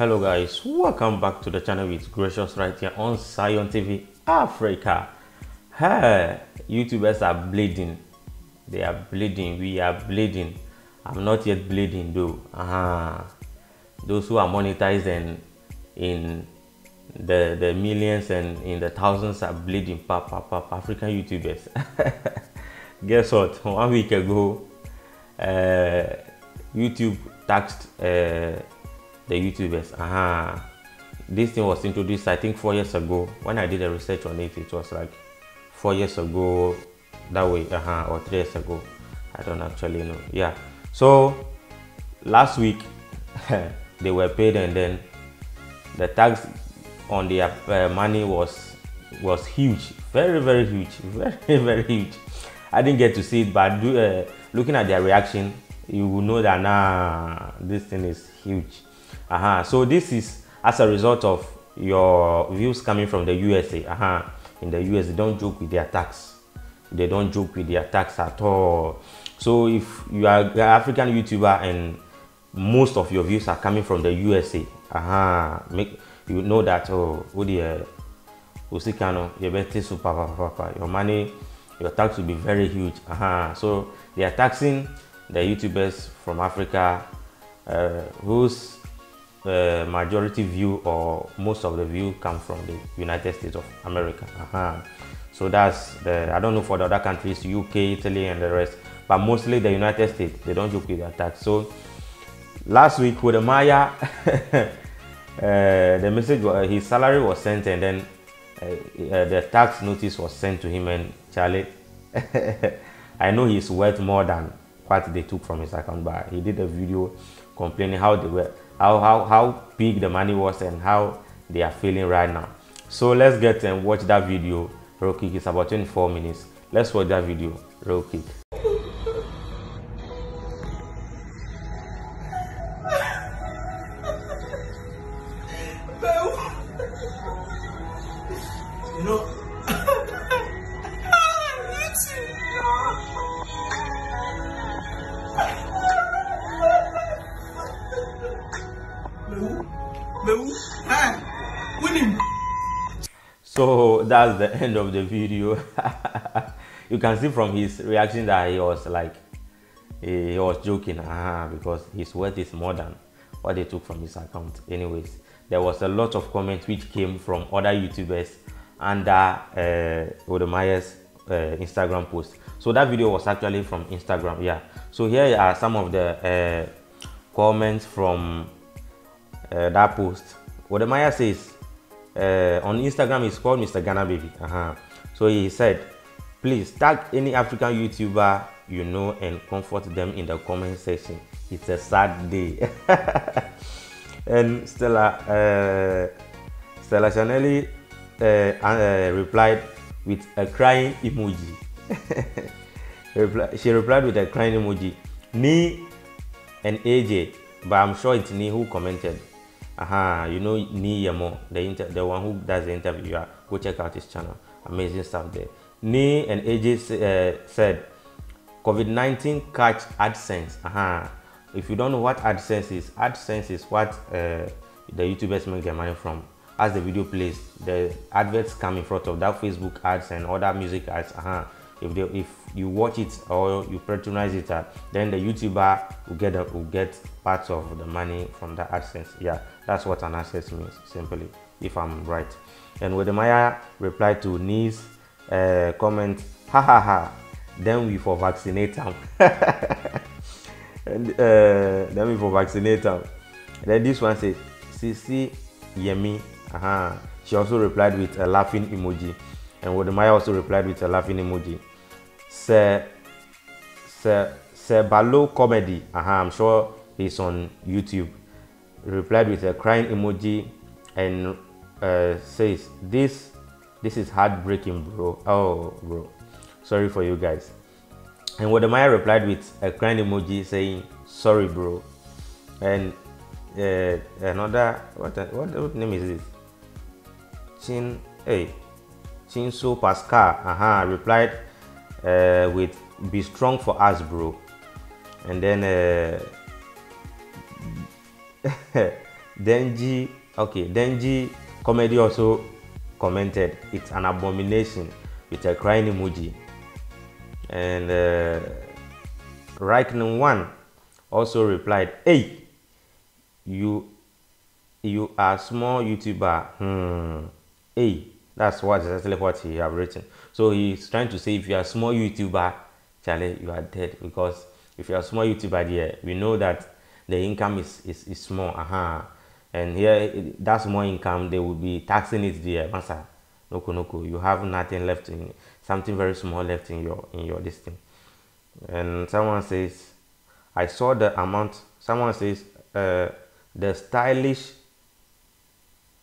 Hello guys, welcome back to the channel with Gracious right here on Zion TV Africa. Hey, YouTubers are bleeding. They are bleeding. We are bleeding. I'm not yet bleeding though. Uh-huh. Those who are monetized and in the the millions and in the thousands are bleeding. Pap, pap, pap, African YouTubers. Guess what? One week ago, uh, YouTube taxed uh, the YouTubers. Uh-huh. This thing was introduced, I think, four years ago. When I did a research on it, it was like four years ago, that way, uh-huh, or three years ago. I don't actually know. Yeah. So last week, they were paid, and then the tax on their uh, money was was huge, very very huge, very very huge. I didn't get to see it, but do, uh, looking at their reaction, you will know that nah, this thing is huge. Uh-huh. So this is as a result of your views coming from the USA. Uh-huh. In the US, they don't joke with their tax. They don't joke with their tax at all. So if you are an African YouTuber and most of your views are coming from the USA, uh-huh, make you know that oh, what the Usikano, your money, your tax will be very huge. Uh-huh. So they are taxing the YouTubers from Africa uh, whose uh, majority view or most of the view come from the United States of America. Uh-huh. So that's the, I don't know for the other countries, UK, Italy, and the rest, but mostly the United States, they don't joke with their tax. So last week with the Maya, uh, the message, his salary was sent, and then uh, uh, the tax notice was sent to him. And Charlie, I know he's worth more than what they took from his account, but he did a video complaining how they were, how how how big the money was, and how they are feeling right now. So let's get and watch that video real quick. It's about 24 minutes. Let's watch that video real quick. So that's the end of the video. you can see from his reaction that he was like, he was joking uh, because his worth is more than what they took from his account. Anyways, there was a lot of comments which came from other YouTubers under uh, Wodemaya's uh, Instagram post. So that video was actually from Instagram. Yeah. So here are some of the uh, comments from uh, that post. what Wodemaya says uh, on Instagram he's called Mr. Ghana Baby. Uh-huh. So he said, please tag any African YouTuber you know and comfort them in the comment section. It's a sad day. and Stella uh, Stella Chanelli uh, uh, replied with a crying emoji. She replied with a crying emoji. Me and AJ, but I'm sure it's me who commented. Aha, you know Ni Yemo, the inter- the one who does the interview. Go check out his channel. Amazing stuff there. Ni and AJ uh, said, COVID-19 catch AdSense. Aha. If you don't know what AdSense is, AdSense is what uh, the YouTubers make their money from. As the video plays, the adverts come in front of that Facebook ads and other music ads. Uh-huh. If they, if you watch it or you patronize it, uh, then the YouTuber will get a, will get parts of the money from the AdSense. Yeah, that's what an AdSense means simply, if I'm right. And Wodemaya replied to Ni's uh, comment, ha ha ha, then we for vaccinate them. and uh, then we for vaccinate them. Then this one says, Sisi Yemi. Uh-huh. She also replied with a laughing emoji. And Wodemaya also replied with a laughing emoji. Se, se, Sebalo Comedy. Uh-huh. I'm sure he's on YouTube. Replied with a crying emoji and uh, says, This this is heartbreaking, bro. Oh, bro. Sorry for you guys. And Wodemaya replied with a crying emoji saying, Sorry, bro. And uh, another, what, what, what name is this? Chin, hey, Chinso Pascal, uh-huh, replied uh, with, Be strong for us, bro. And then uh, Denji, okay, Denji comedy also commented, it's an abomination with a crying emoji. And uh, Raiknen one also replied, "Hey, you you are small YouTuber. Hmm. Hey, that's what exactly what he have written. So he's trying to say if you are a small YouTuber, Charlie, you are dead because if you are a small YouTuber, there we know that the income is is, is small. Uh-huh. And here that small income they will be taxing it there, masa. Noko noko, you have nothing left in something very small left in your in your listing. And someone says, I saw the amount. Someone says, uh, the stylish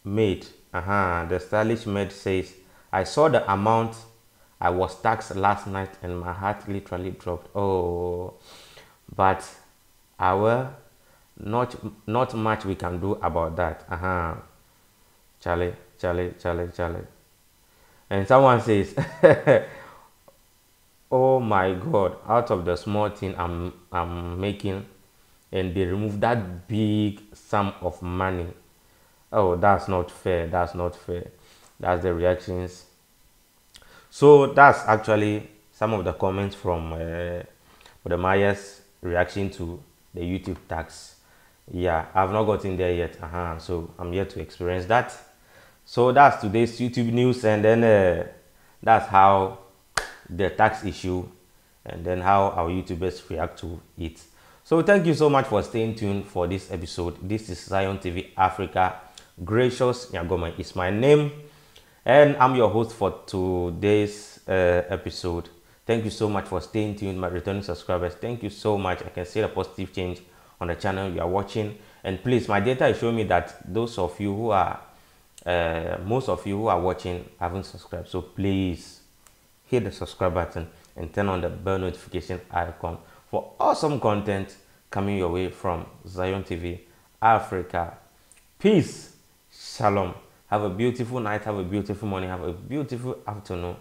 maid. Uh-huh. The stylish maid says, I saw the amount I was taxed last night and my heart literally dropped. Oh, but our not not much we can do about that. Uh-huh. Charlie, Charlie, Charlie, Charlie. And someone says, Oh my god, out of the small thing I'm I'm making and they remove that big sum of money. Oh, that's not fair. That's not fair. That's the reactions. So that's actually some of the comments from uh, the Myers reaction to the YouTube tax. Yeah, I've not gotten there yet. Uh -huh. So I'm yet to experience that. So that's today's YouTube news, and then uh, that's how the tax issue, and then how our YouTubers react to it. So thank you so much for staying tuned for this episode. This is Zion TV Africa. Gracious Nyagorme is my name, and I'm your host for today's uh, episode. Thank you so much for staying tuned, my returning subscribers. Thank you so much. I can see the positive change on the channel you are watching. And please, my data is showing me that those of you who are, uh, most of you who are watching haven't subscribed. So please hit the subscribe button and turn on the bell notification icon for awesome content coming your way from Zion TV Africa. Peace. Shalom. Have a beautiful night, have a beautiful morning, have a beautiful afternoon.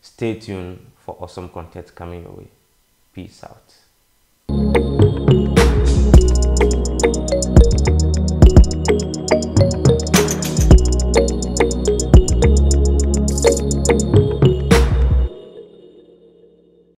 Stay tuned for awesome content coming your way. Peace out.